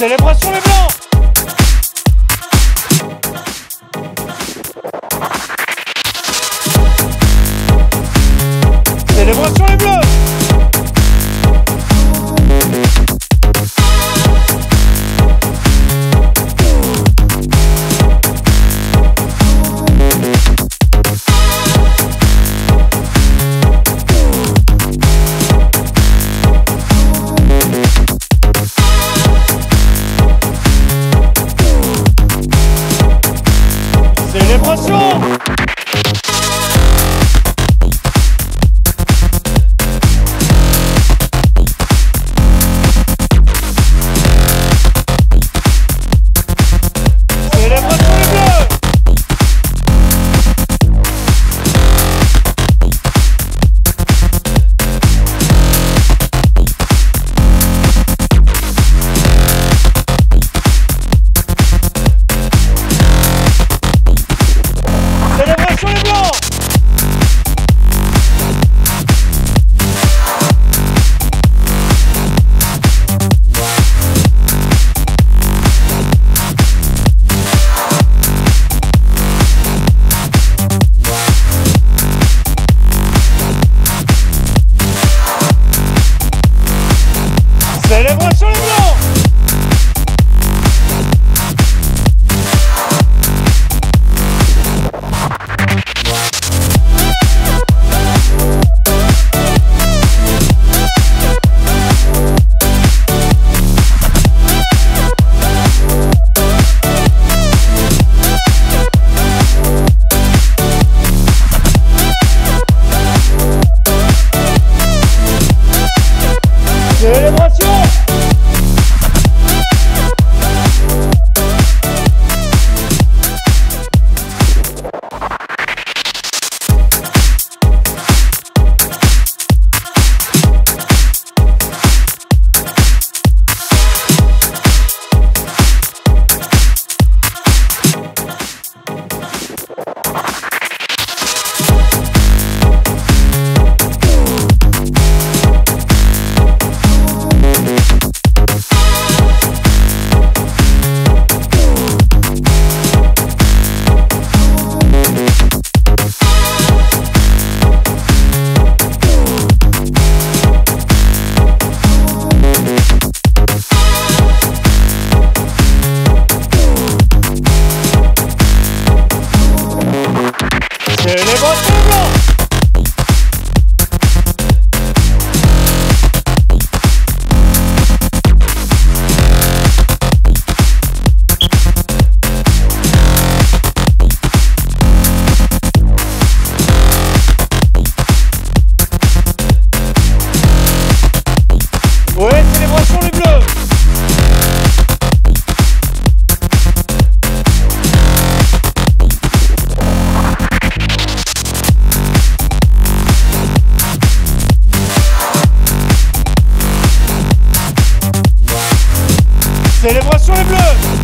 Célébration les blancs Célébration Célébration les bleus